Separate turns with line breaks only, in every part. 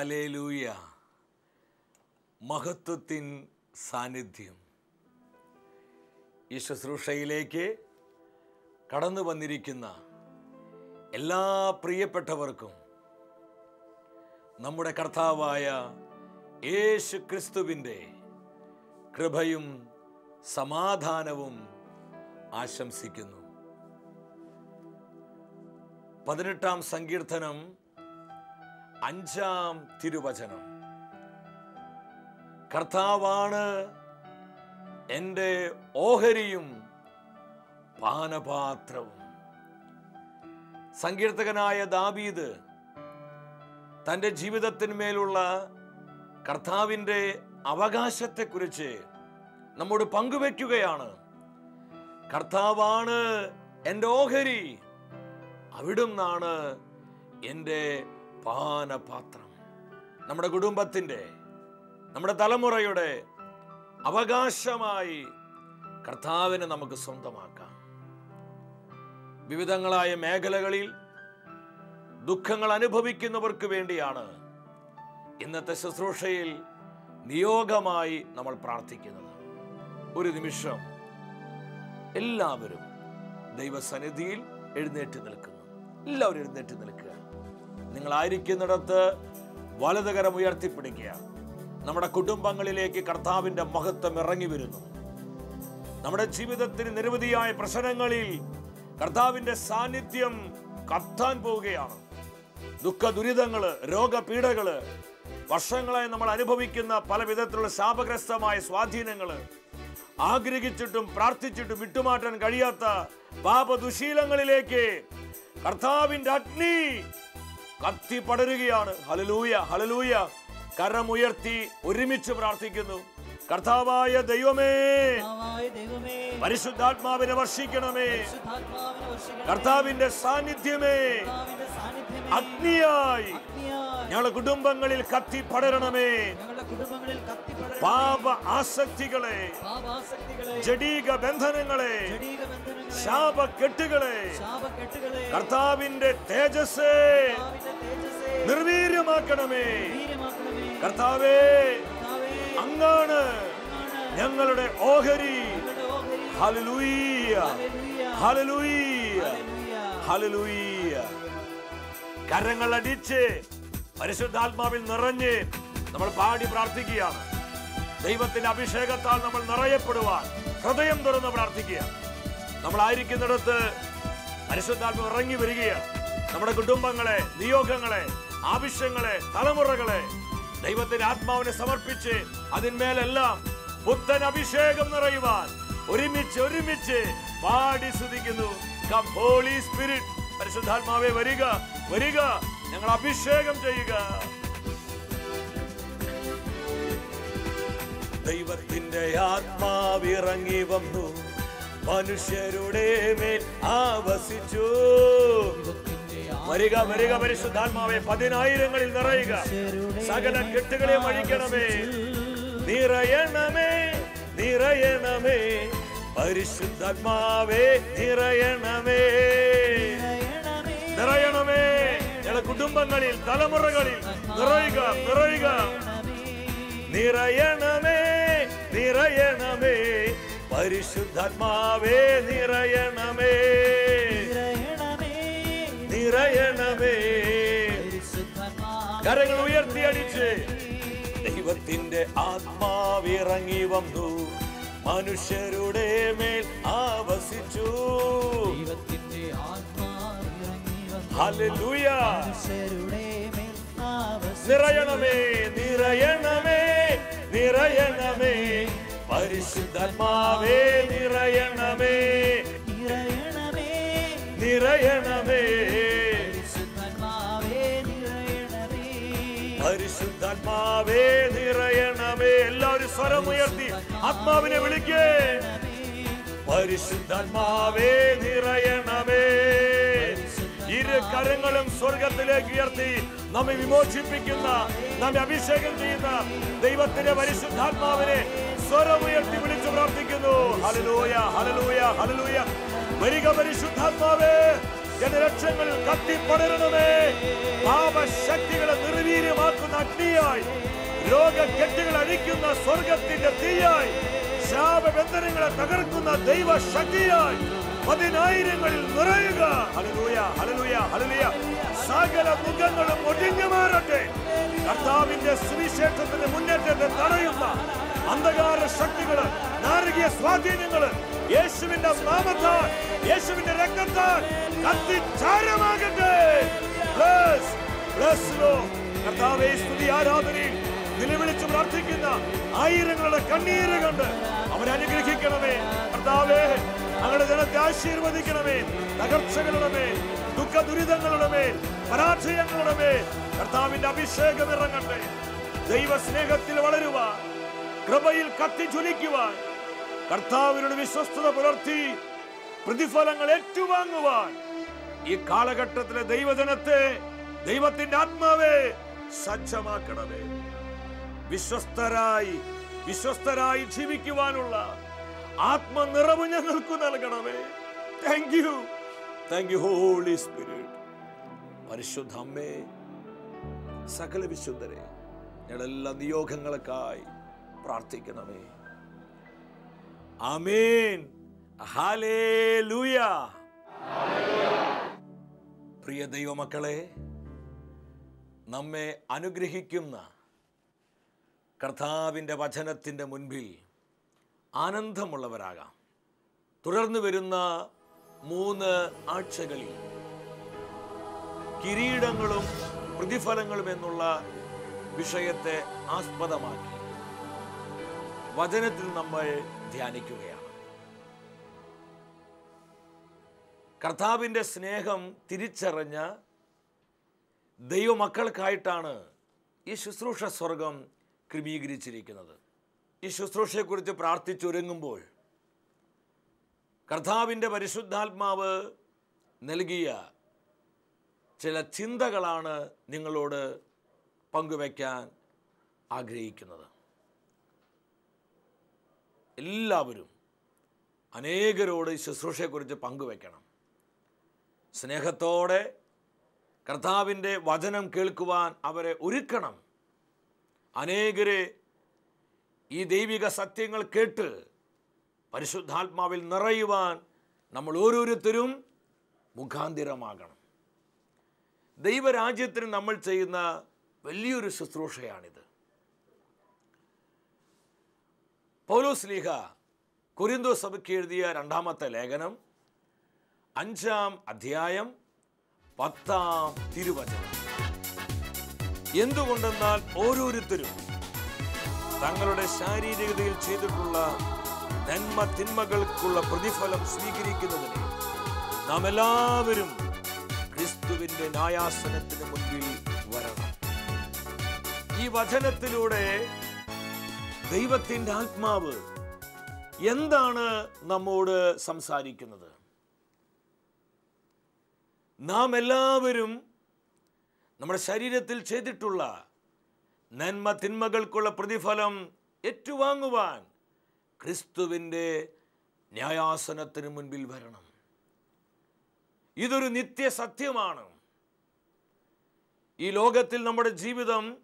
Hallelujah മഹത്വത്തിൻ സാന്നിധ്യം. ഈ ശുശ്രൂഷയിലേക്ക് കടന്നു വന്നിരിക്കുന്ന എല്ലാ പ്രിയപ്പെട്ടവർക്കും നമ്മുടെ കർത്താവായ യേശു ക്രിസ്തുവിന്റെ കൃപയും സമാധാനവും ആശംസിക്കുന്നു. പതിനെട്ടാം സങ്കീർത്തനം അഞ്ചാം തിരുവചനം. കർത്താവാണ് എന്റെ ഓഹരിയും പാനപാത്രവും. സങ്കീർത്തകനായ ദാബീദ് തന്റെ ജീവിതത്തിന്മേലുള്ള കർത്താവിന്റെ അവകാശത്തെക്കുറിച്ച് നമ്മോട് പങ്കുവെക്കുകയാണ്. കർത്താവാണ് എന്റെ ഓഹരി അവിടുന്നാണ് എന്റെ പാനപാത്രം. നമ്മുടെ കുടുംബത്തിന്റെ നമ്മുടെ തലമുറയുടെ അവകാശമായി കർത്താവിനെ നമുക്ക് സ്വന്തമാക്കാം. വിവിധങ്ങളായ മേഖലകളിൽ ദുഃഖങ്ങൾ അനുഭവിക്കുന്നവർക്ക് വേണ്ടിയാണ് ഇന്നത്തെ ശുശ്രൂഷയിൽ നിയോഗമായി നമ്മൾ പ്രാർത്ഥിക്കുന്നത്. ഒരു നിമിഷം എല്ലാവരും ദൈവസന്നിധിയിൽ എഴുന്നേറ്റ് നിൽക്കുന്നു. എല്ലാവരും എഴുന്നേറ്റ് നിൽക്കുക. നിങ്ങളായിരിക്കുന്നിടത്ത് വലതുകരം ഉയർത്തിപ്പിടിക്കുക നമ്മുടെ കുടുംബങ്ങളിലേക്ക് കർത്താവിന്റെ മഹത്വം ഇറങ്ങി വരുന്നു. നമ്മുടെ ജീവിതത്തിന് നിരവധിയായ പ്രശ്നങ്ങളിൽ കർത്താവിന്റെ സാന്നിധ്യം കത്താൻ പോവുകയാണ്. ദുഃഖ ദുരിതങ്ങൾ രോഗപീഠകൾ വർഷങ്ങളായി നമ്മൾ അനുഭവിക്കുന്ന പല വിധത്തിലുള്ള ശാപഗ്രസ്തമായ സ്വാധീനങ്ങൾ ആഗ്രഹിച്ചിട്ടും പ്രാർത്ഥിച്ചിട്ടും വിട്ടുമാറ്റാൻ കഴിയാത്ത പാപദുശീലങ്ങളിലേക്ക് കർത്താവിന്റെ അഗ്നി കത്തി പടരുകയാണ്. ഹലലൂയ ഹലലൂയ കരമുയർത്തി ഒരുമിച്ച് പ്രാർത്ഥിക്കുന്നു. കർത്താവായ ദൈവമേ പരിശുദ്ധാത്മാവിനെ വർഷിക്കണമേ. കർത്താവിന്റെ സാന്നിധ്യമേ അഗ്നിയായി ഞങ്ങളുടെ കുടുംബങ്ങളിൽ കത്തി പടരണമേ. പാപ ആസക്തികളെ ജഡീക ബന്ധനങ്ങളെ ശാപക്കെട്ടുകളെ. കർത്താവിന്റെ തേജസ് നിർവീര്യമാക്കണമേ.
വീര്യമാക്കണമേ.
കർത്താവേ അങ്ങാണ് ഞങ്ങളുടെ ഓഹരി. കരങ്ങൾ അടിച്ച് പരിശുദ്ധാത്മാവിൽ നിറഞ്ഞ് നമ്മൾ പാടി പ്രാർത്ഥിക്കുകയാണ്. ദൈവത്തിന്റെ അഭിഷേകത്താൽ നമ്മൾ നിറയപ്പെടുവാൻ. ഹൃദയം തുറന്ന് പ്രാർത്ഥിക്കുക നമ്മളായിരിക്കുന്നിടത്ത് പരിശുദ്ധാത്മ ഇറങ്ങി വരികയാണ്. നമ്മുടെ കുടുംബങ്ങളെ നിയോഗങ്ങളെ ആവശ്യങ്ങളെ തലമുറകളെ ദൈവത്തിന്റെ ആത്മാവിനെ സമർപ്പിച്ച് അതിന്മേലെല്ലാം പുത്തൻ അഭിഷേകം നിറയുവാൻ ഒരുമിച്ച് ഒരുമിച്ച് പാടി സ്തുതിക്കുന്നു. ഹോളി സ്പിരിറ്റ് പരിശുദ്ധാത്മാവെ വരിക വരിക. ഞങ്ങൾ അഭിഷേകം ചെയ്യുക. ദൈവത്തിന്റെ ആത്മാവിറങ്ങി വന്നു. മനുഷ്യരുടെ മേൽ ആവസിച്ചു. വരിക വരിക പരിശുദ്ധാത്മാവെ പതിനായിരങ്ങളിൽ നിറയുക. സകല കെട്ടുകളെ അഴിക്കണമേ നിറയണമേ നിറയണമേ. പരിശുദ്ധാത്മാവേ നിറയണമേ.
നിറയണമേ.
ചില കുടുംബങ്ങളിൽ തലമുറകളിൽ നിറയുക നിറയുക. നിറയണമേ നിറയണമേ. പരിശുദ്ധാത്മാവേ നിറയണമേ.
നിറയണമേ.
നിറയണമേ. കരങ്ങൾ ഉയർത്തിയടിച്ച് ദൈവത്തിന്റെ ആത്മാവിറങ്ങി വന്നു. മനുഷ്യരുടെ മേൽ ആവസിച്ചു. നിറയണമേ നിറയണമേ നിറയണമേ. പരിശുദ്ധാത്മാവേ നിറയണമേ.
നിറയണമേ.
നിറയണമേ.
പരിശുദ്ധാത്മാവേ നിറയണമേ.
എല്ലാവരും സ്വരമുയർത്തി ആത്മാവിനെ വിളിക്കേ. പരിശുദ്ധാത്മാവേ നിറയണമേ. ഇരു കരങ്ങളും സ്വർഗത്തിലേക്ക് ഉയർത്തി നമ്മെ വിമോചിപ്പിക്കുന്ന നമ്മെ അഭിഷേകം ചെയ്യുന്ന ദൈവത്തിന്റെ പരിശുദ്ധാത്മാവിനെ സ്വരമുയർത്തി വിളിച്ചു പ്രാർത്ഥിക്കുന്നു. ഹലലൂയ ഹലലൂയ ഹലലൂയ വരിക പരിശുദ്ധാത്മാവേ ജനലക്ഷങ്ങളിൽ കത്തിപ്പടരണമേ. പാപശക്തികളെ നിർവീര്യമാക്കുന്ന അഗ്നിയായി രോഗക്കെട്ടുകൾ അഴിക്കുന്ന സ്വർഗത്തിന്റെ തീയായി ശാപബന്ധനങ്ങളെ തകർക്കുന്ന ദൈവശക്തിയായി പതിനായിരങ്ങളിൽ നിറയുക. ഹലലൂയ ഹലലൂയ ഹലലൂയ സകല മുഖങ്ങളും ഒടിഞ്ഞു മാറട്ടെ. കർത്താവിന്റെ സുവിശേഷത്തിന്റെ മുന്നേറ്റത്തെ തടയുന്ന അന്ധകാര ശക്തികൾ നാരകീയ സ്വാധീനങ്ങൾ. യേശുവിന്റെ നാമത്താൽ യേശുവിന്റെ രക്തത്താൽ കത്തിച്ചാരമാകട്ടെ സ്തുതി ആരാധനയിൽ നിലവിളിച്ച് പ്രാർത്ഥിക്കുന്ന ആയിരങ്ങളുടെ കണ്ണീര് കണ്ട് അവരനുഗ്രഹിക്കണമേ. കർത്താവേ അങ്ങയുടെ ജനത്തെ ആശീർവദിക്കണമേ. തകർച്ചകളുടെ മേൽ ദുഃഖ ദുരിതങ്ങളുടെ മേൽ പരാജയങ്ങളുടെ മേൽ കർത്താവിന്റെ അഭിഷേകം ഇറങ്ങട്ടെ. ദൈവ സ്നേഹത്തിൽ വളരുവാൻ കൃപയിൽ കത്തിജ്വലിക്കുവാൻ കർത്താവിനോട് വിശ്വസ്തത പുലർത്തി പ്രതിഫലങ്ങൾ ഏറ്റുവാങ്ങുവാൻ ഈ കാലഘട്ടത്തിലെ ദൈവജനത്തെ ദൈവത്തിന്റെ ആത്മാവേ സജ്ജമാക്കണമേ. വിശ്വസ്തരായി വിശ്വസ്തരായി ജീവിക്കുവാനുള്ള ആത്മനിറവ് ഞങ്ങൾക്ക് നൽകണമേ. Thank you thank you Holy Spirit പരിശുദ്ധ അമ്മേ സകല വിശുദ്ധരെ ഞങ്ങളെല്ലാ നിയോഗങ്ങൾക്കായി പ്രാർത്ഥിക്കണമേ അമീൻ പ്രിയ ദൈവമക്കളെ നമ്മെ അനുഗ്രഹിക്കുന്ന കർത്താവിന്റെ വചനത്തിന്റെ മുൻപിൽ ആനന്ദമുള്ളവരാകാം. തുടർന്നു വരുന്ന മൂന്ന് ആഴ്ചകളിൽ കിരീടങ്ങളും പ്രതിഫലങ്ങളും എന്നുള്ള വിഷയത്തെ ആസ്പദമാക്കി വചനത്തിൽ നമ്മൾ ധ്യാനിക്കുകയാണ്. കർത്താവിന്റെ സ്നേഹം തിരിച്ചറിഞ്ഞ ദൈവമക്കൾക്കായിട്ടാണ് ഈ ശുശ്രൂഷ സ്വർഗം ക്രമീകരിച്ചിരിക്കുന്നത്. ഈ ശുശ്രൂഷയെക്കുറിച്ച് പ്രാർത്ഥിച്ചൊരുങ്ങുമ്പോൾ കർത്താവിന്റെ പരിശുദ്ധാത്മാവ് നൽകിയ ചില ചിന്തകളാണ് നിങ്ങളോട് പങ്കുവയ്ക്കാൻ ആഗ്രഹിക്കുന്നത്. എല്ലാവരും അനേകരോട് ശുശ്രൂഷയെക്കുറിച്ച് പങ്കുവെക്കണം. സ്നേഹത്തോടെ കർത്താവിന്റെ വചനം കേൾക്കുവാൻ അവരെ ഒരുക്കണം. അനേകരെ ഈ ദൈവിക സത്യങ്ങൾ കേട്ട് പരിശുദ്ധാത്മാവിൽ നിറയുവാൻ നമ്മൾ ഓരോരുത്തരും മുഖാന്തിരമാകണം. ദൈവരാജ്യത്തിന് നമ്മൾ ചെയ്യുന്ന വലിയൊരു ശുശ്രൂഷയാണിത്. പൗലോസ് ലീഹ കുരിന്തോ സഭയ്ക്ക് എഴുതിയ രണ്ടാമത്തെ ലേഖനം അഞ്ചാം അധ്യായം പത്താം തിരുവചനം. എന്തുകൊണ്ടെന്നാൽ ഓരോരുത്തരും തങ്ങളുടെ ശാരീരികതയിൽ ചെയ്തിട്ടുള്ള നന്മ തിന്മകൾക്കുള്ള പ്രതിഫലം സ്വീകരിക്കുന്നതിന് നാം എല്ലാവരും ക്രിസ്തുവിന്റെ ന്യായാസനത്തിന് മുൻപിൽ വരണം. ഈ വചനത്തിലൂടെ ദൈവത്തിന്റെ ആത്മാവ് എന്താണ് നമ്മോട് സംസാരിക്കുന്നത്? നാം എല്ലാവരും നമ്മുടെ ശരീരത്തിൽ ചെയ്തിട്ടുള്ള നന്മ തിന്മകൾക്കുള്ള പ്രതിഫലം ഏറ്റുവാങ്ങുവാൻ ക്രിസ്തുവിന്റെ ന്യായാസനത്തിന് മുൻപിൽ വരണം. ഇതൊരു നിത്യസത്യമാണ്. ഈ ലോകത്തിൽ നമ്മുടെ ജീവിതം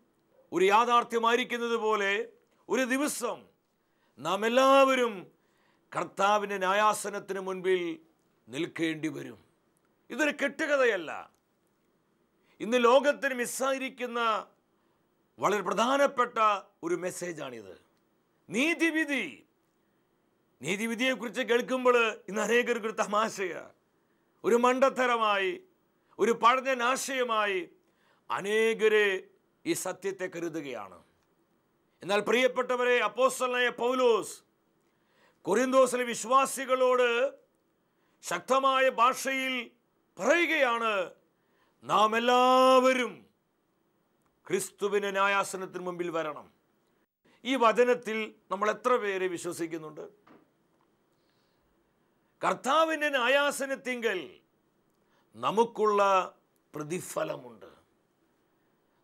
ഒരു യാഥാർത്ഥ്യമായിരിക്കുന്നത് പോലെ ഒരു ദിവസം നാം എല്ലാവരും കർത്താവിന്റെ ന്യായാസനത്തിന് മുൻപിൽ നിൽക്കേണ്ടി വരും. ഇതൊരു കെട്ടുകഥയല്ല. ഇന്ന് ലോകത്തിന് മിസ്സായിരിക്കുന്ന വളരെ പ്രധാനപ്പെട്ട ഒരു മെസ്സേജാണിത്. നീതിവിധി. നീതിവിധിയെക്കുറിച്ച് കേൾക്കുമ്പോൾ ഇന്ന് അനേകർക്ക് ഒരു തമാശയാണ് ഒരു മണ്ടത്തരമായി ഒരു പഴഞ്ഞനാശയമായി അനേകരെ ഈ സത്യത്തെ കരുതുകയാണ്. എന്നാൽ പ്രിയപ്പെട്ടവരെ അപ്പോസ്റ്റലായ പൗലോസ് കൊറിന്തോസിലെ വിശ്വാസികളോട് ശക്തമായ ഭാഷയിൽ പറയുകയാണ് നാം എല്ലാവരും ക്രിസ്തുവിന്റെ ന്യായാസനത്തിന് മുമ്പിൽ വരണം. ഈ വചനത്തിൽ നമ്മൾ എത്ര പേര് വിശ്വസിക്കുന്നുണ്ട്? കർത്താവിന്റെ ന്യായാസനത്തിങ്കൽ നമുക്കുള്ള പ്രതിഫലമുണ്ട്.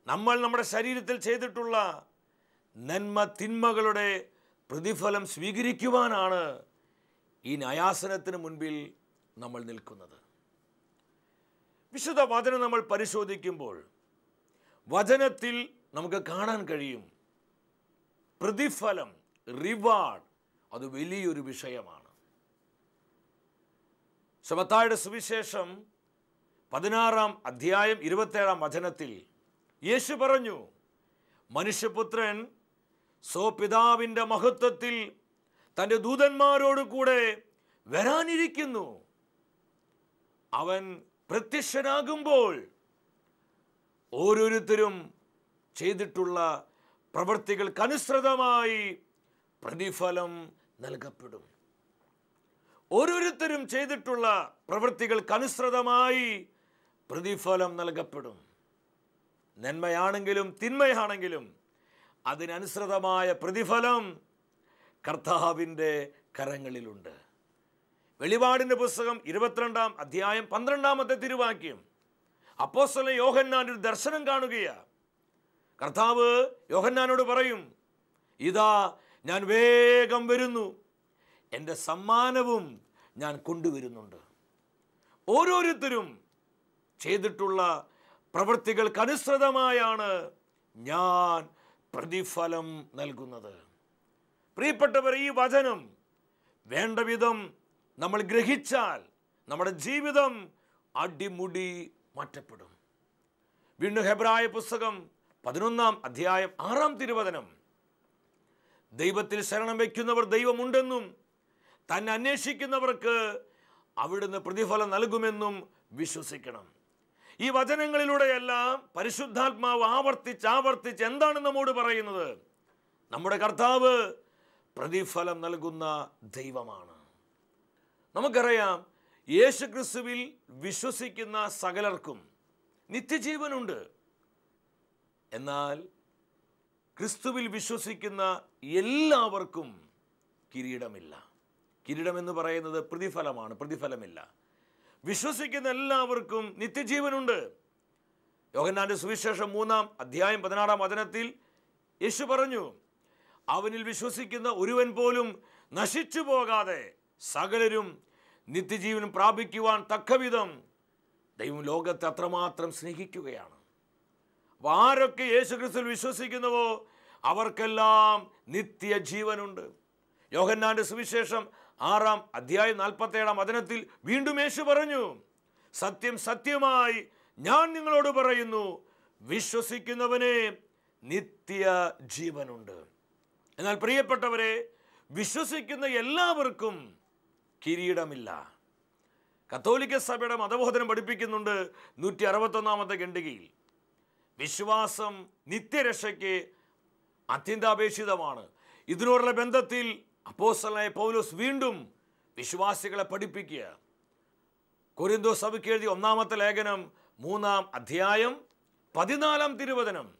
നമ്മൾ നമ്മുടെ ശരീരത്തിൽ ചെയ്തിട്ടുള്ള നന്മ തിന്മകളുടെ പ്രതിഫലം സ്വീകരിക്കുവാനാണ് ഈ ന്യായാസനത്തിന് മുൻപിൽ നമ്മൾ നിൽക്കുന്നത്. വിശുദ്ധ വചനം നമ്മൾ പരിശോധിക്കുമ്പോൾ വചനത്തിൽ നമുക്ക് കാണാൻ കഴിയും പ്രതിഫലം റിവാർഡ് അത് വലിയൊരു വിഷയമാണ്. ശബത്തായുടെ സുവിശേഷം പതിനാറാം അധ്യായം ഇരുപത്തേഴാം വചനത്തിൽ യേശു പറഞ്ഞു മനുഷ്യപുത്രൻ സ്വപിതാവിന്റെ മഹത്വത്തിൽ തന്റെ ദൂതന്മാരോട് കൂടെ വരാനിരിക്കുന്നു. അവൻ പ്രത്യക്ഷനാകുമ്പോൾ ഓരോരുത്തരും ചെയ്തിട്ടുള്ള പ്രവൃത്തികൾക്കനുസൃതമായി പ്രതിഫലം നൽകപ്പെടും. ഓരോരുത്തരും ചെയ്തിട്ടുള്ള പ്രവൃത്തികൾക്കനുസൃതമായി പ്രതിഫലം നൽകപ്പെടും. നന്മയാണെങ്കിലും തിന്മയാണെങ്കിലും അതിനനുസൃതമായ പ്രതിഫലം കർത്താവിന്റെ കരങ്ങളിലുണ്ട്. വെളിപാടിന്റെ പുസ്തകം ഇരുപത്തിരണ്ടാം അധ്യായം പന്ത്രണ്ടാമത്തെ തിരുവാക്യം. അപ്പോസ്തല യോഹന്നാൻ ഒരു ദർശനം കാണുകയാണ് കർത്താവ് യോഹന്നാനോട് പറയും ഇതാ ഞാൻ വേഗം വരുന്നു. എന്റെ സമ്മാനവും ഞാൻ കൊണ്ടുവരുന്നുണ്ട്. ഓരോരുത്തരും ചെയ്തിട്ടുള്ള പ്രവൃത്തികൾക്കനുസൃതമായാണ് ഞാൻ പ്രതിഫലം നൽകുന്നത്. പ്രിയപ്പെട്ടവർ ഈ വചനം വേണ്ട വിധം നമ്മൾ ഗ്രഹിച്ചാൽ നമ്മുടെ ജീവിതം അടിമുടി മാറ്റപ്പെടും. വീണ്ടും ഹെബ്രായ പുസ്തകം പതിനൊന്നാം അധ്യായം ആറാം തിരുവചനം. ദൈവത്തിൽ ശരണം വയ്ക്കുന്നവർ ദൈവമുണ്ടെന്നും തന്നെ അന്വേഷിക്കുന്നവർക്ക് അവിടുന്ന് പ്രതിഫലം നൽകുമെന്നും വിശ്വസിക്കണം. ഈ വചനങ്ങളിലൂടെയെല്ലാം പരിശുദ്ധാത്മാവ് ആവർത്തിച്ച് ആവർത്തിച്ച് എന്താണ് നമ്മോട് പറയുന്നത്? നമ്മുടെ കർത്താവ് പ്രതിഫലം നൽകുന്ന ദൈവമാണ്. നമുക്കറിയാം യേശുക്രിസ്തുവിൽ വിശ്വസിക്കുന്ന സകലർക്കും നിത്യജീവനുണ്ട്. എന്നാൽ ക്രിസ്തുവിൽ വിശ്വസിക്കുന്ന എല്ലാവർക്കും കിരീടമില്ല. കിരീടമെന്ന് പറയുന്നത് പ്രതിഫലമാണ് പ്രതിഫലമില്ല. വിശ്വസിക്കുന്ന എല്ലാവർക്കും നിത്യജീവനുണ്ട്. യോഹന്നാന്റെ സുവിശേഷം മൂന്നാം അധ്യായം പതിനാറാം വചനത്തിൽ യേശു പറഞ്ഞു അവനിൽ വിശ്വസിക്കുന്ന ഒരുവൻ പോലും നശിച്ചു പോകാതെ സകലരും നിത്യജീവൻ പ്രാപിക്കുവാൻ തക്കവിധം ദൈവം ലോകത്തെ അത്രമാത്രം സ്നേഹിക്കുകയാണ്. അപ്പോൾ ആരൊക്കെ യേശു ക്രിസ്തുവിൽ വിശ്വസിക്കുന്നുവോ അവർക്കെല്ലാം നിത്യജീവനുണ്ട്. യോഹന്നാന്റെ സുവിശേഷം ആറാം അധ്യായം നാൽപ്പത്തേഴാം വചനത്തിൽ വീണ്ടും യേശു പറഞ്ഞു സത്യം സത്യമായി ഞാൻ നിങ്ങളോട് പറയുന്നു വിശ്വസിക്കുന്നവനെ നിത്യ ജീവനുണ്ട് എന്നാൽ പ്രിയപ്പെട്ടവരെ വിശ്വസിക്കുന്ന എല്ലാവർക്കും കിരീടമില്ല. കത്തോലിക്ക സഭയുടെ മതബോധനം പഠിപ്പിക്കുന്നുണ്ട് നൂറ്റി അറുപത്തൊന്നാമത്തെ ഖണ്ഡികയിൽ. വിശ്വാസം നിത്യരക്ഷയ്ക്ക് അത്യന്താപേക്ഷിതമാണ്. ഇതിനോടുള്ള ബന്ധത്തിൽ അപ്പോസ്തലനായ പൗലോസ് വീണ്ടും വിശ്വാസികളെ പഠിപ്പിക്കുക. കൊരിന്തോ സഭയ്ക്ക് എഴുതിയ ഒന്നാമത്തെ ലേഖനം മൂന്നാം അധ്യായം പതിനാലാം തിരുവചനം.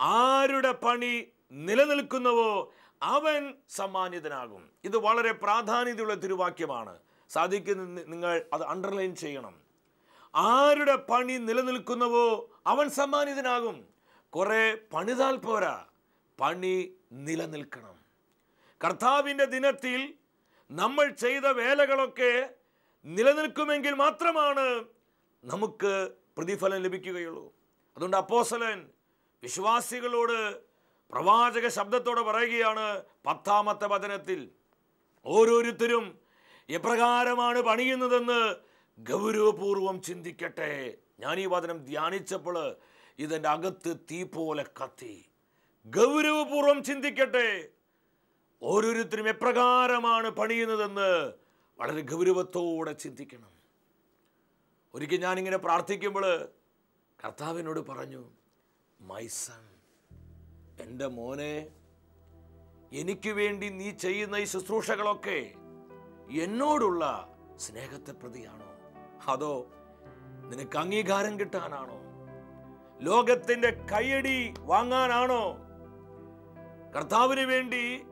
ആരുടെ പണി നിലനിൽക്കുന്നവോ അവൻ സമ്മാനിതനാകും. ഇത് വളരെ പ്രാധാന്യതയുള്ള തിരുവാക്യമാണ്. സാധിക്കുന്ന നിങ്ങൾ അത് അണ്ടർലൈൻ ചെയ്യണം. ആരുടെ പണി നിലനിൽക്കുന്നവോ അവൻ സമ്മാനിതനാകും. കുറേ പണിതാൽ പോരാ. പണി നിലനിൽക്കണം. കർത്താവിന്റെ ദിനത്തിൽ നമ്മൾ ചെയ്ത വേലകളൊക്കെ നിലനിൽക്കുമെങ്കിൽ മാത്രമാണ് നമുക്ക് പ്രതിഫലം ലഭിക്കുകയുള്ളൂ. അതുകൊണ്ട് അപ്പോസലൻ വിശ്വാസികളോട് പ്രവാചക ശബ്ദത്തോടെ പറയുകയാണ് പത്താമത്തെ വചനത്തിൽ. ഓരോരുത്തരും എപ്രകാരമാണ് പണിയുന്നതെന്ന് ഗൗരവപൂർവം ചിന്തിക്കട്ടെ. ഞാൻ ഈ വചനം ധ്യാനിച്ചപ്പോൾ ഇതെന്റെ അകത്ത് തീ പോലെ കത്തി. ഗൗരവപൂർവം ചിന്തിക്കട്ടെ. ഓരോരുത്തരും എപ്രകാരമാണ് പണിയുന്നതെന്ന് വളരെ ഗൗരവത്തോടെ ചിന്തിക്കണം. ഒരിക്കൽ ഞാനിങ്ങനെ പ്രാർത്ഥിക്കുമ്പോൾ കർത്താവിനോട് പറഞ്ഞു മൈ സൺ എന്റെ മോനെ എനിക്ക് വേണ്ടി നീ ചെയ്യുന്ന ഈ ശുശ്രൂഷകളൊക്കെ എന്നോടുള്ള സ്നേഹത്തെ പ്രതിയാണോ? അതോ നിനക്ക് അംഗീകാരം കിട്ടാനാണോ? ലോകത്തിന്റെ കയ്യടി വാങ്ങാനാണോ? കർത്താവിന് വേണ്ടി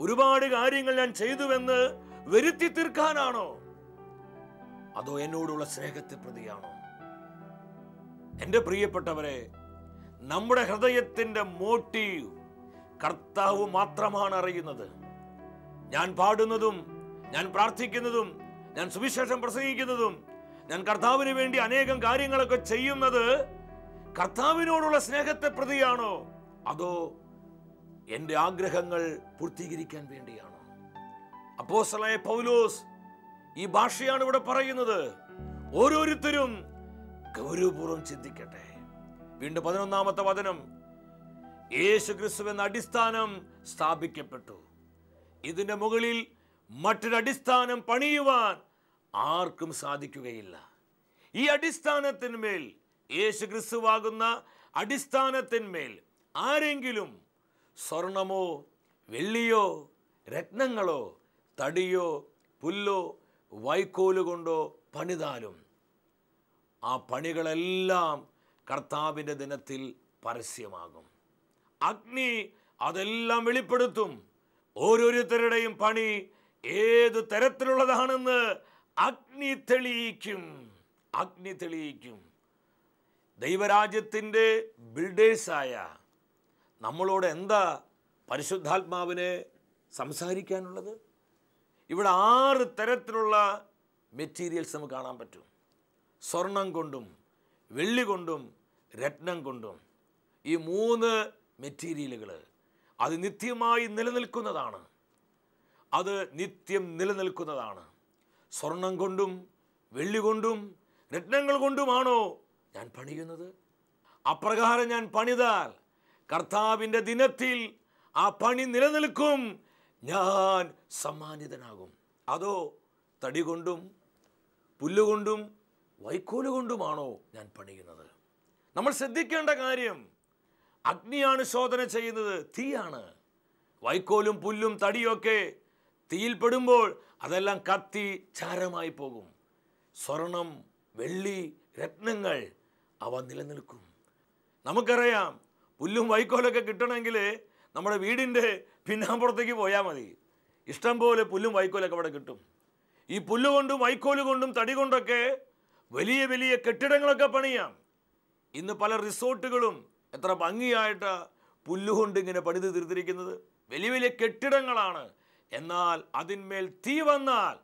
ഒരുപാട് കാര്യങ്ങൾ ഞാൻ ചെയ്തുവെന്ന് വരുത്തി തീർക്കാനാണോ? അതോ എന്നോടുള്ള സ്നേഹത്തെ പ്രതിയാണോ? എന്റെ പ്രിയപ്പെട്ടവരെ നമ്മുടെ ഹൃദയത്തിന്റെ മോട്ടീവ് കർത്താവ് മാത്രമാണ് അറിയുന്നത്. ഞാൻ പാടുന്നതും ഞാൻ പ്രാർത്ഥിക്കുന്നതും ഞാൻ സുവിശേഷം പ്രസംഗിക്കുന്നതും ഞാൻ കർത്താവിന് വേണ്ടി അനേകം കാര്യങ്ങളൊക്കെ ചെയ്യുന്നത് കർത്താവിനോടുള്ള സ്നേഹത്തെ പ്രതിയാണോ? അതോ എന്റെ ആഗ്രഹങ്ങൾ പൂർത്തീകരിക്കാൻ വേണ്ടിയാണ്. അപ്പോസലായ പൗലോസ് ഈ ഭാഷയാണ് ഇവിടെ പറയുന്നത്. ഓരോരുത്തരും ഗൗരവപൂർവം ചിന്തിക്കട്ടെ. വീണ്ടും പതിനൊന്നാമത്തെ വചനം. യേശു ക്രിസ്തു എന്ന അടിസ്ഥാനം സ്ഥാപിക്കപ്പെട്ടു. ഇതിന്റെ മുകളിൽ മറ്റൊരു അടിസ്ഥാനം പണിയുവാൻ ആർക്കും സാധിക്കുകയില്ല. ഈ അടിസ്ഥാനത്തിന്മേൽ യേശു ക്രിസ്തുവാകുന്ന അടിസ്ഥാനത്തിന്മേൽ ആരെങ്കിലും സ്വർണമോ വെള്ളിയോ രത്നങ്ങളോ തടിയോ പുല്ലോ വൈക്കോലുകൊണ്ടോ പണിതാലും ആ പണികളെല്ലാം കർത്താവിന്റെ ദിനത്തിൽ പരസ്യമാകും. അഗ്നി അതെല്ലാം വെളിപ്പെടുത്തും. ഓരോരുത്തരുടെയും പണി ഏത് തരത്തിലുള്ളതാണെന്ന് അഗ്നി തെളിയിക്കും. അഗ്നി തെളിയിക്കും. ദൈവരാജ്യത്തിന്റെ ബിൽഡേഴ്സായ നമ്മളോട് എന്താ പരിശുദ്ധാത്മാവിനെ സംസാരിക്കാനുള്ളത്? ഇവിടെ ആറ് തരത്തിലുള്ള മെറ്റീരിയൽസ് നമുക്ക് കാണാൻ പറ്റും. സ്വർണം കൊണ്ടും വെള്ളി കൊണ്ടും രത്നം കൊണ്ടും. ഈ മൂന്ന് മെറ്റീരിയലുകൾ അത് നിത്യമായി നിലനിൽക്കുന്നതാണ്. അത് നിത്യം നിലനിൽക്കുന്നതാണ്. സ്വർണം കൊണ്ടും വെള്ളി കൊണ്ടും രത്നങ്ങൾ കൊണ്ടുമാണോ ഞാൻ പണിയുന്നത്? അപ്രകാരം ഞാൻ പണിതാൽ കർത്താവിന്റെ ദിനത്തിൽ ആ പണി നിലനിൽക്കും. ഞാൻ സമ്മാനിതനാകും. അതോ തടി കൊണ്ടും പുല്ലുകൊണ്ടും വൈക്കോൽ കൊണ്ടുമാണോ ഞാൻ പണിയുന്നത്? നമ്മൾ ശ്രദ്ധിക്കേണ്ട കാര്യം അഗ്നിയാണ് ശോധന ചെയ്യുന്നത്. തീയാണ്. വൈക്കോലും പുല്ലും തടിയൊക്കെ തീയിൽപ്പെടുമ്പോൾ അതെല്ലാം കത്തി ചാരമായി പോകും. സ്വർണം വെള്ളി രത്നങ്ങൾ അവ നിലനിൽക്കും. നമുക്കറിയാം പുല്ലും വൈക്കോലൊക്കെ കിട്ടണമെങ്കിൽ നമ്മുടെ വീടിന്റെ പിന്നാമ്പുറത്തേക്ക് പോയാൽ മതി. ഇഷ്ടം പോലെ പുല്ലും വൈക്കോലൊക്കെ അവിടെ കിട്ടും. ഈ പുല്ലുകൊണ്ടും വൈക്കോൽ കൊണ്ടും തടി കൊണ്ടൊക്കെ വലിയ വലിയ കെട്ടിടങ്ങളൊക്കെ പണിയാം. ഇന്ന് പല റിസോർട്ടുകളും എത്ര ഭംഗിയായിട്ട് പുല്ലുകൊണ്ട് ഇങ്ങനെ പണിത് തീർത്തിരിക്കുന്നത്. വലിയ വലിയ കെട്ടിടങ്ങളാണ്. എന്നാൽ അതിന്മേൽ തീ വന്നാൽ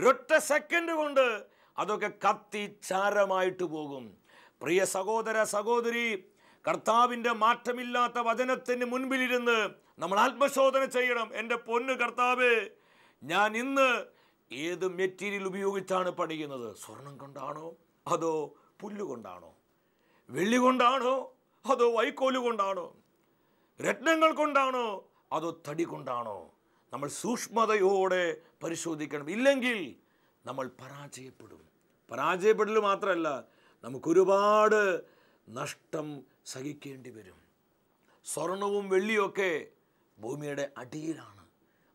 ഒരൊറ്റ സെക്കൻഡ് കൊണ്ട് അതൊക്കെ കത്തി ചാരമായിട്ട് പോകും. പ്രിയ സഹോദര സഹോദരി കർത്താവിന്റെ മാറ്റമില്ലാത്ത വചനത്തിന് മുൻപിലിരുന്ന് നമ്മൾ ആത്മശോധന ചെയ്യണം. എന്റെ പൊന്ന് കർത്താവ് ഞാൻ ഇന്ന് ഏത് മെറ്റീരിയൽ ഉപയോഗിച്ചാണ് പണിയുന്നത്? സ്വർണം കൊണ്ടാണോ? അതോ പുല്ല് കൊണ്ടാണോ? വെള്ളി കൊണ്ടാണോ? അതോ വൈക്കോൽ കൊണ്ടാണോ? രത്നങ്ങൾ കൊണ്ടാണോ? അതോ തടി കൊണ്ടാണോ? നമ്മൾ സൂക്ഷ്മതയോടെ പരിശോധിക്കണം. ഇല്ലെങ്കിൽ നമ്മൾ പരാജയപ്പെടും. പരാജയപ്പെടൽ മാത്രമല്ല നമുക്കൊരുപാട് നഷ്ടം സഹിക്കേണ്ടി വരും. സ്വർണവും വെള്ളിയൊക്കെ ഭൂമിയുടെ അടിയിലാണ്.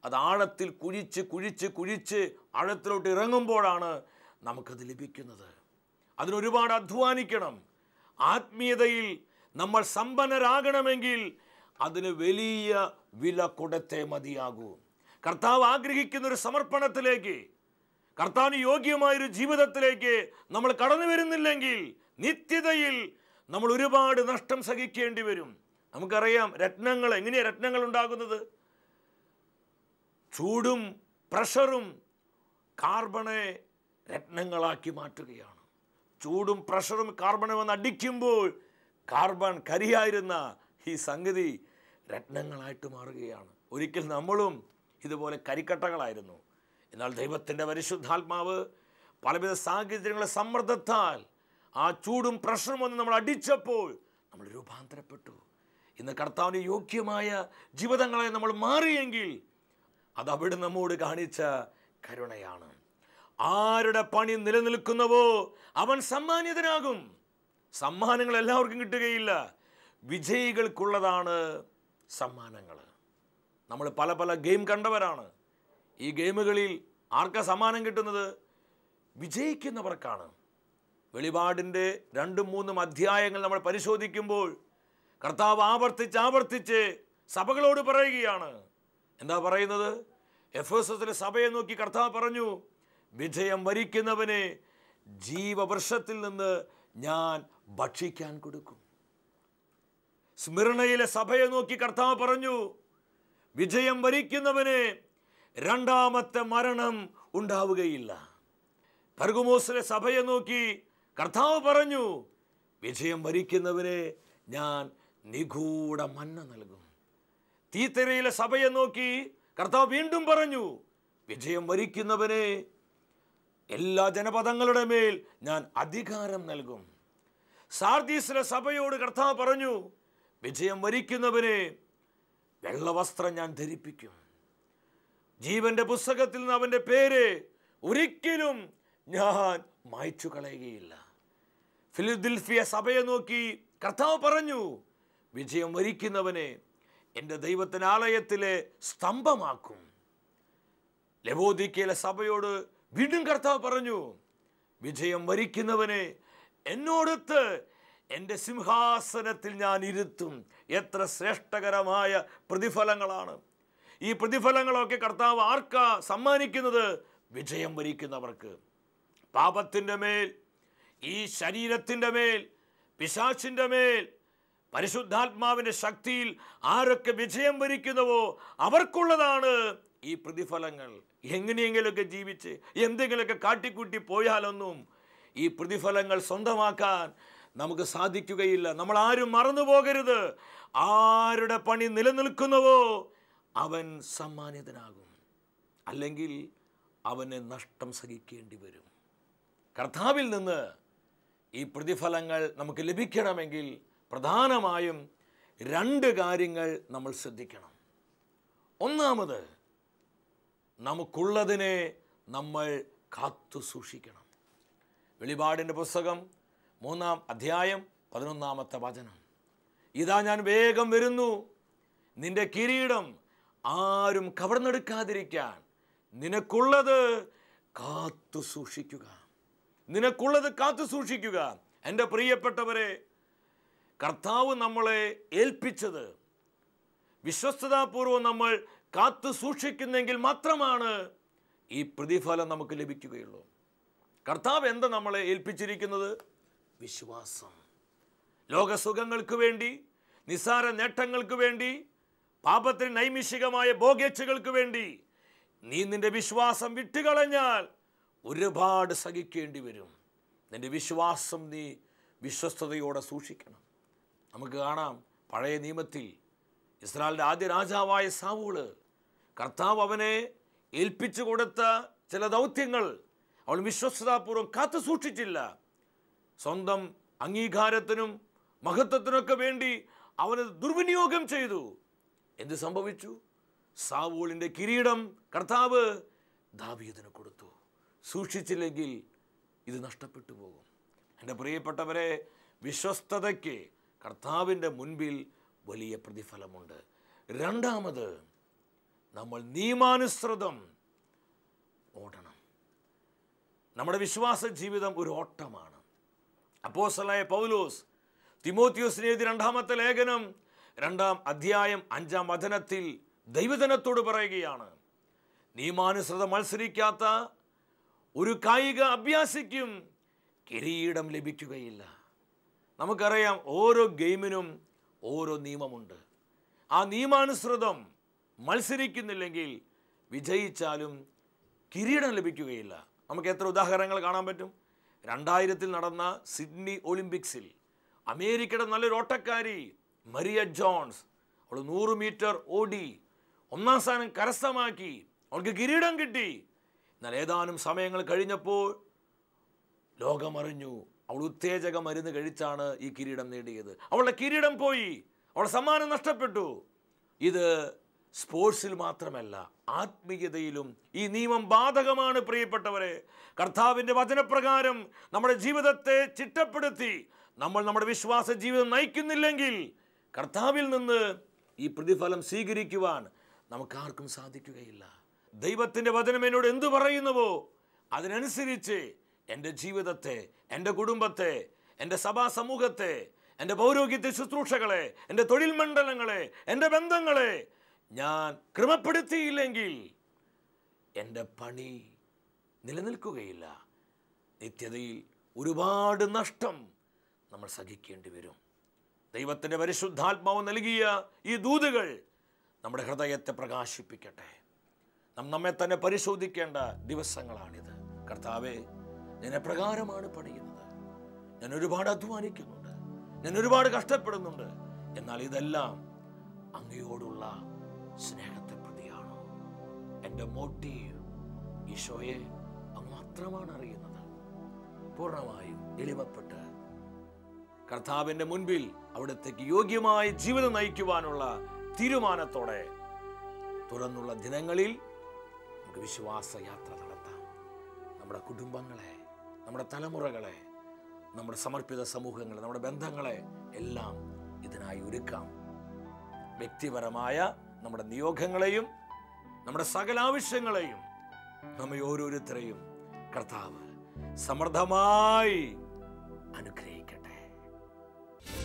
അത് ആഴത്തിൽ കുഴിച്ച് കുഴിച്ച് കുഴിച്ച് ആഴത്തിലോട്ട് ഇറങ്ങുമ്പോഴാണ് നമുക്കത് ലഭിക്കുന്നത്. അതിനൊരുപാട് അധ്വാനിക്കണം. ആത്മീയതയിൽ നമ്മൾ സമ്പന്നരാകണമെങ്കിൽ അതിന് വലിയ വില കൊടുത്തേ മതിയാകൂ. കർത്താവ് ആഗ്രഹിക്കുന്ന ഒരു സമർപ്പണത്തിലേക്ക് കർത്താവിന് യോഗ്യമായൊരു ജീവിതത്തിലേക്ക് നമ്മൾ കടന്നു വരുന്നില്ലെങ്കിൽ നിത്യതയിൽ നമ്മൾ ഒരുപാട് നഷ്ടം സഹിക്കേണ്ടി വരും നമുക്കറിയാം രത്നങ്ങൾ എങ്ങനെയാണ് രത്നങ്ങൾ ഉണ്ടാകുന്നത്? ചൂടും പ്രഷറും കാർബണെ രത്നങ്ങളാക്കി മാറ്റുകയാണ്. ചൂടും പ്രഷറും കാർബണെ വന്ന് അടിക്കുമ്പോൾ കാർബൺ കരിയായിരുന്ന ഈ സംഗതി രത്നങ്ങളായിട്ട് മാറുകയാണ്. ഒരിക്കൽ നമ്മളും ഇതുപോലെ കരിക്കട്ടകളായിരുന്നു. എന്നാൽ ദൈവത്തിന്റെ പരിശുദ്ധാത്മാവ് പലവിധ സാഹചര്യങ്ങളെ സമ്മർദ്ദത്താൽ ആ ചൂടും പ്രഷറും വന്ന് നമ്മൾ അടിച്ചപ്പോൾ നമ്മൾ രൂപാന്തരപ്പെട്ടു. ഇന്ന് കർത്താവിന് യോഗ്യമായ ജീവിതങ്ങളെ നമ്മൾ മാറിയെങ്കിൽ അത് അവിടെ നമ്മോട് കാണിച്ച കരുണയാണ്. ആരുടെ പണി നിലനിൽക്കുന്നവോ അവൻ സമ്മാനിതനാകും. സമ്മാനങ്ങൾ എല്ലാവർക്കും കിട്ടുകയില്ല. വിജയികൾക്കുള്ളതാണ് സമ്മാനങ്ങൾ. നമ്മൾ പല പല ഗെയിം കണ്ടവരാണ്. ഈ ഗെയിമുകളിൽ ആർക്കാ സമ്മാനം കിട്ടുന്നത്? വിജയിക്കുന്നവർക്കാണ്. വെളിപാടിന്റെ രണ്ടും മൂന്നും അധ്യായങ്ങൾ നമ്മൾ പരിശോധിക്കുമ്പോൾ കർത്താവ് ആവർത്തിച്ച് ആവർത്തിച്ച് സഭകളോട് പറയുകയാണ്. എന്താ പറയുന്നത്? എഫ് എസ് എസിലെ സഭയെ നോക്കി കർത്താവ് പറഞ്ഞു വിജയം വരിക്കുന്നവനെ ജീവവൃക്ഷത്തിൽ നിന്ന് ഞാൻ ഭക്ഷിക്കാൻ കൊടുക്കും. സ്മരണയിലെ സഭയെ നോക്കി കർത്താവ് പറഞ്ഞു വിജയം വരിക്കുന്നവന് രണ്ടാമത്തെ മരണം ഉണ്ടാവുകയില്ല. പർഗുമോസിലെ സഭയെ നോക്കി കർത്താവ് പറഞ്ഞു വിജയം ഭരിക്കുന്നവരെ ഞാൻ നിഗൂഢ മന്ന നൽകും. തീത്തരയിലെ സഭയെ നോക്കി കർത്താവ് വീണ്ടും പറഞ്ഞു വിജയം വരിക്കുന്നവന് എല്ലാ ജനപദങ്ങളുടെ മേൽ ഞാൻ അധികാരം നൽകും. സാർദീസിലെ സഭയോട് കർത്താവ് പറഞ്ഞു വിജയം വരിക്കുന്നവന് വെള്ളവസ്ത്രം ഞാൻ ധരിപ്പിക്കും. ജീവന്റെ പുസ്തകത്തിൽ നിന്ന് അവന്റെ പേര് ഒരിക്കലും ഞാൻ മായ്ച്ചു കളയുകയില്ല ഫിലിദിൽഫിയ സഭയെ നോക്കി കർത്താവ് പറഞ്ഞു വിജയം വരിക്കുന്നവനെ എന്റെ ദൈവത്തിന് ആലയത്തിലെ സ്തംഭമാക്കും. ലബോദിക്കയിലെ സഭയോട് വീണ്ടും കർത്താവ് പറഞ്ഞു വിജയം വരിക്കുന്നവനെ എന്നോടൊത്ത് എന്റെ സിംഹാസനത്തിൽ ഞാൻ ഇരുത്തും. എത്ര ശ്രേഷ്ഠകരമായ പ്രതിഫലങ്ങളാണ്. ഈ പ്രതിഫലങ്ങളൊക്കെ കർത്താവ് ആർക്കാ സമ്മാനിക്കുന്നത്? വിജയം വരിക്കുന്നവർക്ക്. പാപത്തിന്റെ മേൽ ഈ ശരീരത്തിന്റെ മേൽ പിശാച്ചിന്റെ മേൽ പരിശുദ്ധാത്മാവിന്റെ ശക്തിയിൽ ആരൊക്കെ വിജയം വരിക്കുന്നുവോ അവർക്കുള്ളതാണ് ഈ പ്രതിഫലങ്ങൾ. എങ്ങനെയെങ്കിലുമൊക്കെ ജീവിച്ച് എന്തെങ്കിലുമൊക്കെ കാട്ടിക്കൂട്ടി പോയാലൊന്നും ഈ പ്രതിഫലങ്ങൾ സ്വന്തമാക്കാൻ നമുക്ക് സാധിക്കുകയില്ല. നമ്മൾ ആരും മറന്നു പോകരുത്. ആരുടെ പണി നിലനിൽക്കുന്നുവോ അവൻ സമ്മാനിതനാകും. അല്ലെങ്കിൽ അവന് നഷ്ടം സഹിക്കേണ്ടി വരും. കർത്താവിൽ നിന്ന് ഈ പ്രതിഫലങ്ങൾ നമുക്ക് ലഭിക്കണമെങ്കിൽ പ്രധാനമായും രണ്ട് കാര്യങ്ങൾ നമ്മൾ ശ്രദ്ധിക്കണം. ഒന്നാമത് നമുക്കുള്ളതിനെ നമ്മൾ കാത്തു സൂക്ഷിക്കണം. വെളിപാടിന്റെ പുസ്തകം മൂന്നാം അധ്യായം പതിനൊന്നാമത്തെ വചനം. ഇതാ ഞാൻ വേഗം വരുന്നു. നിന്റെ കിരീടം ആരും കവർന്നെടുക്കാതിരിക്കാൻ നിനക്കുള്ളത് കാത്തു സൂക്ഷിക്കുക. നിനക്കുള്ളത് കാത്തു സൂക്ഷിക്കുക. എന്റെ പ്രിയപ്പെട്ടവരെ കർത്താവ് നമ്മളെ ഏൽപ്പിച്ചത് വിശ്വസ്തതാപൂർവം നമ്മൾ കാത്തു സൂക്ഷിക്കുന്നെങ്കിൽ മാത്രമാണ് ഈ പ്രതിഫലം നമുക്ക് ലഭിക്കുകയുള്ളൂ. കർത്താവ് എന്താ നമ്മളെ ഏൽപ്പിച്ചിരിക്കുന്നത്? വിശ്വാസം. ലോകസുഖങ്ങൾക്ക് വേണ്ടി നിസ്സാര നേട്ടങ്ങൾക്ക് വേണ്ടി പാപത്തിന് നൈമിഷികമായ ബോഗേച്ചുകൾക്ക് വേണ്ടി നീ നിന്റെ വിശ്വാസം വിട്ടുകളഞ്ഞാൽ ഒരുപാട് സഹിക്കേണ്ടി വരും. നിന്റെ വിശ്വാസം നീ വിശ്വസ്തയോടെ സൂക്ഷിക്കണം. നമുക്ക് കാണാം പഴയ നിയമത്തിൽ ഇസ്രായേലിന്റെ ആദ്യ രാജാവായ സാവൂൾ കർത്താവ് അവനെ ഏൽപ്പിച്ചു കൊടുത്ത ചില ദൗത്യങ്ങൾ അവൾ വിശ്വസ്തതാപൂർവം കാത്തു സൂക്ഷിച്ചില്ല. സ്വന്തം അംഗീകാരത്തിനും മഹത്വത്തിനൊക്കെ വേണ്ടി അവന് ദുർവിനിയോഗം ചെയ്തു. എന്ത് സംഭവിച്ചു? സാവൂളിന്റെ കിരീടം കർത്താവ് ദാവീദിന് കൊടുത്തു. സൂക്ഷിച്ചില്ലെങ്കിൽ ഇത് നഷ്ടപ്പെട്ടു പോകും. എന്റെ പ്രിയപ്പെട്ടവരെ വിശ്വസ്തതയ്ക്ക് കർത്താവിന്റെ മുൻപിൽ വലിയ പ്രതിഫലമുണ്ട്. രണ്ടാമത് നമ്മൾ നിയമാനുസൃതം ഓടണം. നമ്മുടെ വിശ്വാസ ജീവിതം ഒരു ഓട്ടമാണ്. അപ്പോസലായ പൗലോസ് തിമോത്യോസിന് എഴുതി രണ്ടാമത്തെ ലേഖനം രണ്ടാം അധ്യായം അഞ്ചാം വചനത്തിൽ ദൈവജനത്തോട് പറയുകയാണ് നിയമാനുസൃതം മത്സരിക്കാത്ത ഒരു കായിക അഭ്യാസിക്കും കിരീടം ലഭിക്കുകയില്ല. നമുക്കറിയാം ഓരോ ഗെയിമിനും ഓരോ നിയമമുണ്ട്. ആ നിയമാനുസൃതം മത്സരിക്കുന്നില്ലെങ്കിൽ വിജയിച്ചാലും കിരീടം ലഭിക്കുകയില്ല. നമുക്ക് എത്ര ഉദാഹരണങ്ങൾ കാണാൻ പറ്റും? രണ്ടായിരത്തിൽ നടന്ന സിഡ്നി ഒളിമ്പിക്സിൽ അമേരിക്കയുടെ നല്ലൊരു ഓട്ടക്കാരി മരിയ ജോൺസ് അവൾ നൂറ് മീറ്റർ ഓടി ഒന്നാം സ്ഥാനം കരസ്ഥമാക്കി അവൾക്ക് കിരീടം കിട്ടി. എന്നാൽ ഏതാനും സമയങ്ങൾ കഴിഞ്ഞപ്പോൾ ലോകമറിഞ്ഞു. അവൾ ഉത്തേജക മരുന്ന് കഴിച്ചാണ് ഈ കിരീടം നേടിയത്. അവളുടെ കിരീടം പോയി. അവളുടെ സമ്മാനം നഷ്ടപ്പെട്ടു. ഇത് സ്പോർട്സിൽ മാത്രമല്ല ആത്മീയതയിലും ഈ നിയമം ബാധകമാണ്. പ്രിയപ്പെട്ടവരെ കർത്താവിന്റെ വചനപ്രകാരം നമ്മുടെ ജീവിതത്തെ ചിട്ടപ്പെടുത്തി. നമ്മൾ നമ്മുടെ വിശ്വാസ ജീവിതം നയിക്കുന്നില്ലെങ്കിൽ കർത്താവിൽ നിന്ന് ഈ പ്രതിഫലം സ്വീകരിക്കുവാൻ നമുക്കാർക്കും സാധിക്കുകയില്ല. ദൈവത്തിന്റെ വചനം എന്നോട് എന്തു പറയുന്നുവോ അതിനനുസരിച്ച് എന്റെ ജീവിതത്തെ എന്റെ കുടുംബത്തെ എന്റെ സഭാ സമൂഹത്തെ എന്റെ പൗരോഗ്യത്തെ ശുശ്രൂഷകളെ എന്റെ തൊഴിൽ മണ്ഡലങ്ങളെ എന്റെ ബന്ധങ്ങളെ ഞാൻ ക്രമപ്പെടുത്തിയില്ലെങ്കിൽ എന്റെ പണി നിലനിൽക്കുകയില്ല. നിത്യതയിൽ ഒരുപാട് നഷ്ടം നമ്മൾ സഹിക്കേണ്ടി വരും. ദൈവത്തിന്റെ പരിശുദ്ധാത്മാവ് നൽകിയ ഈ ദൂതുകൾ നമ്മുടെ ഹൃദയത്തെ പ്രകാശിപ്പിക്കട്ടെ. നാം നമ്മെ തന്നെ പരിശോധിക്കേണ്ട ദിവസങ്ങളാണിത്. കർത്താവെ ഞാൻ എപ്രകാരമാണ് പണിയുന്നത്. ഞാൻ ഒരുപാട് അധ്വാനിക്കുന്നുണ്ട്. ഞാൻ ഒരുപാട് കഷ്ടപ്പെടുന്നുണ്ട്. എന്നാൽ ഇതെല്ലാം അങ്ങയോടുള്ള സ്നേഹത്തെ പ്രതിയാണ്. എന്റെ മോട്ടീവ് ഈശോയെ അങ്ങ് മാത്രമാണ് അറിയുന്നത് പൂർണമായും എളിമപ്പെട്ട് കർത്താവിന്റെ മുൻപിൽ അവിടത്തേക്ക് യോഗ്യമായ ജീവിതം നയിക്കുവാനുള്ള തീരുമാനത്തോടെ തുറന്നുള്ള ദിനങ്ങളിൽ നമുക്ക് വിശ്വാസ യാത്ര നടത്താം. നമ്മുടെ കുടുംബങ്ങളെ നമ്മുടെ തലമുറകളെ നമ്മുടെ സമർപ്പിത സമൂഹങ്ങളെ നമ്മുടെ ബന്ധങ്ങളെ എല്ലാം ഇതിനായി ഒരുക്കാം. വ്യക്തിപരമായ നമ്മുടെ നിയോഗങ്ങളെയും നമ്മുടെ സകല ആവശ്യങ്ങളെയും നമ്മെ ഓരോരുത്തരെയും കർത്താവ് സമൃദ്ധമായി അനുഗ്രഹിക്കട്ടെ.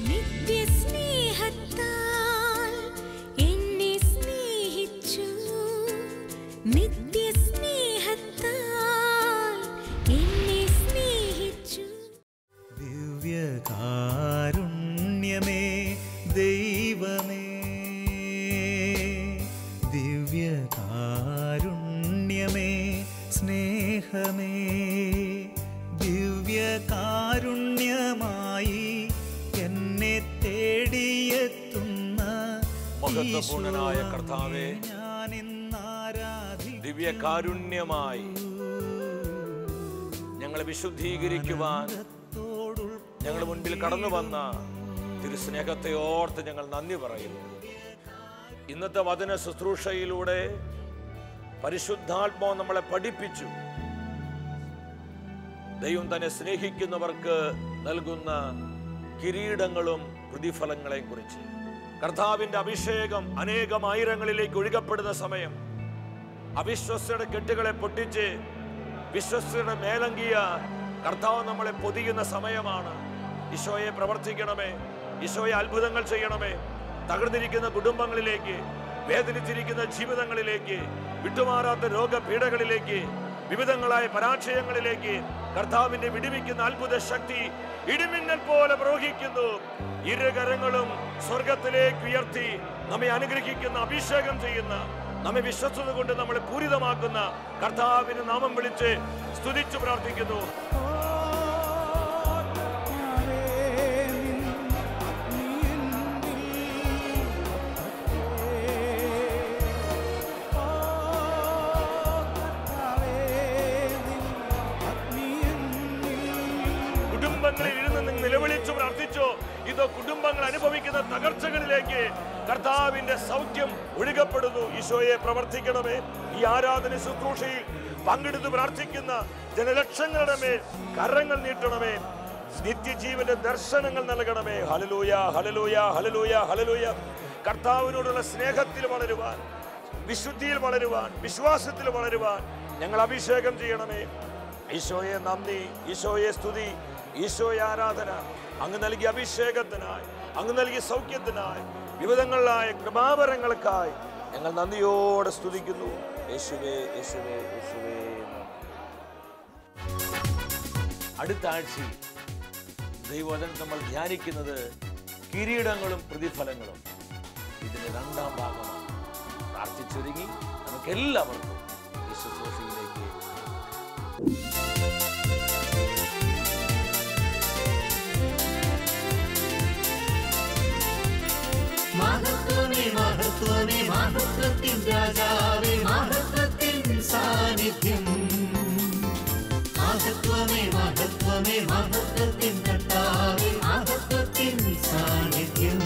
നിത്യസ്നേഹത്താൽ
മഹത്വപൂർണനായ കർത്താവെ
ഞാൻ കാരുണ്യമായി
ദിവ്യകാരുണ്യമായി ഞങ്ങളെ വിശുദ്ധീകരിക്കുവാൻ ഞങ്ങളുടെ മുൻപിൽ കടന്നു വന്ന തിരുസ്നേഹത്തെ ഓർത്ത് ഞങ്ങൾ നന്ദി പറയുന്നു. ഇന്നത്തെ വചന ശുശ്രൂഷയിലൂടെ പരിശുദ്ധാത്മാവ് നമ്മളെ പഠിപ്പിച്ചു. ദൈവം തന്നെ സ്നേഹിക്കുന്നവർക്ക് നൽകുന്ന കിരീടങ്ങളും പ്രതിഫലങ്ങളെയും കുറിച്ച്. കർത്താവിന്റെ അഭിഷേകം അനേകം ആയിരങ്ങളിലേക്ക് ഒഴുകപ്പെടുന്ന സമയം. അവിശ്വസ്തയുടെ കെട്ടുകളെ പൊട്ടിച്ച് വിശ്വസ്തയുടെ മേലങ്കിയ കർത്താവ് നമ്മളെ പൊതിയുന്ന സമയമാണ്. ഈശോയെ പ്രവർത്തിക്കണമേ ഈശോയെ അത്ഭുതങ്ങൾ ചെയ്യണമേ. തകർന്നിരിക്കുന്ന കുടുംബങ്ങളിലേക്ക് വേദനിച്ചിരിക്കുന്ന ജീവിതങ്ങളിലേക്ക് വിട്ടുമാറാത്ത രോഗപീഠകളിലേക്ക് വിവിധങ്ങളായ പരാജയങ്ങളിലേക്ക് കർത്താവിന്റെ വിടിവിക്കുന്ന അത്ഭുത ശക്തി ഇടിമിന്നൽ പോലെ പ്രോഹിക്കുന്നു ഇരുകരങ്ങളും സ്വർഗത്തിലേക്ക് ഉയർത്തി നമ്മെ അനുഗ്രഹിക്കുന്ന അഭിഷേകം ചെയ്യുന്ന നമ്മെ വിശ്വസത കൊണ്ട് നമ്മളെ പൂരിതമാക്കുന്ന കർത്താവിന് നാമം വിളിച്ച് സ്തുതിച്ചു പ്രാർത്ഥിക്കുന്നു. ഇതോ കുടുംബങ്ങൾ അനുഭവിക്കുന്ന തകർച്ചകളിലേക്ക് കർത്താവിന്റെ സൗഖ്യം ഒഴുകപ്പെടുന്നു. ഈശോയെ പ്രവർത്തിക്കണമേ. ഈ ആരാധന ശുശ്രൂഷയിൽ പങ്കെടുത്ത് പ്രാർത്ഥിക്കുന്ന ജനലക്ഷങ്ങളുടെ മേൽ കരങ്ങൾ നീട്ടണമേ. നിത്യജീവന്റെ ദർശനങ്ങൾ നൽകണമേ. ഹലലൂയ ഹലലൂയ ഹലലൂയ ഹലലൂയ കർത്താവിനോടുള്ള സ്നേഹത്തിൽ വളരുവാൻ വിശുദ്ധിയിൽ വളരുവാൻ വിശ്വാസത്തിൽ വളരുവാൻ ഞങ്ങൾ അഭിഷേകം ചെയ്യണമേ. ഈശോയെ നന്ദി ഈശോയെ സ്തുതി ഈശോയെ ആരാധന. അങ്ങ് നൽകിയ അഭിഷേകത്തിനായി അങ്ങ് നൽകിയ സൗഖ്യത്തിനായി വിവിധങ്ങളിലായ കൃപാവരങ്ങൾക്കായി ഞങ്ങൾ നന്ദിയോടെ സ്തുതിക്കുന്നു. യേശുവേ യേശുവേ യേശുവേ. അടുത്ത ആഴ്ചയിൽ ദൈവവചനം നമ്മൾ ധ്യാനിക്കുന്നത് കിരീടങ്ങളും പ്രതിഫലങ്ങളും. ഇതിന്റെ രണ്ടാം ഭാഗമാണ്. പ്രാർത്ഥിച്ചൊരുങ്ങി നമുക്ക് എല്ലാവർക്കും ഈ ശുശ്രൂഷയിലേക്ക് भारतത്തിൻ രാജാവേ മഹത്വത്തിൻ സാന്നിധ്യം
മഹത്വമേ മഹത്വമേ മഹത്വത്തിൻ കർത്താവേ മഹത്വത്തിൻ സാന്നിധ്യം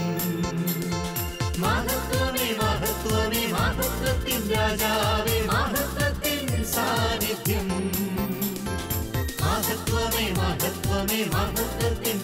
മഹത്വമേ മഹത്വമേ മഹത്വത്തിൻ രാജാവേ മഹത്വത്തിൻ സാന്നിധ്യം മഹത്വമേ മഹത്വമേ മഹത്വത്തിൻ